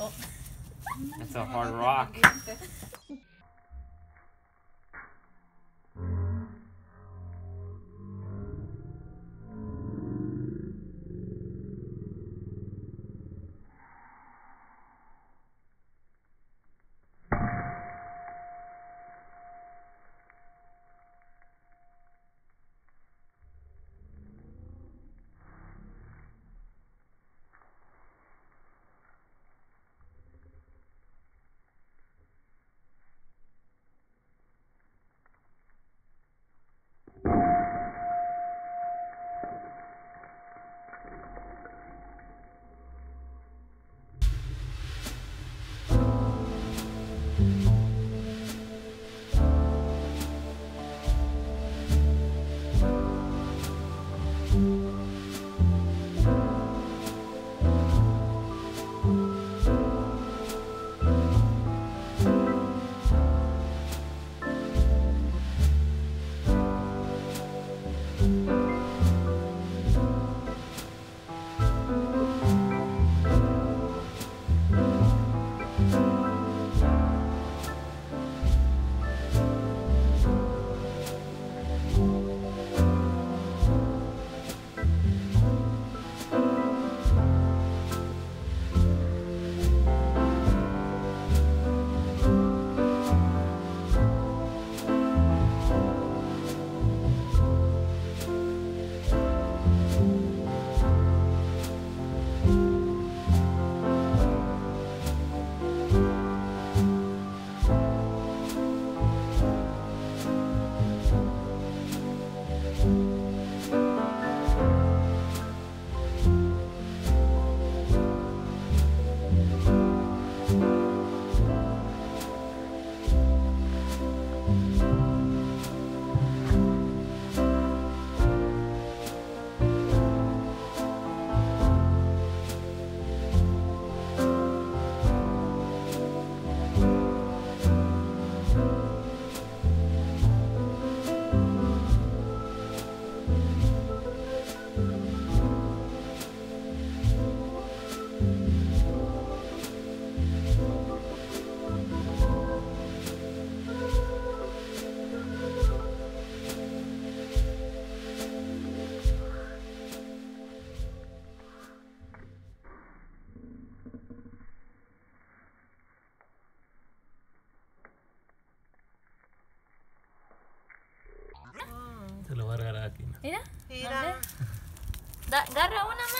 Oh. That's a hard rock. Mira. Mira. Da- agarra una más.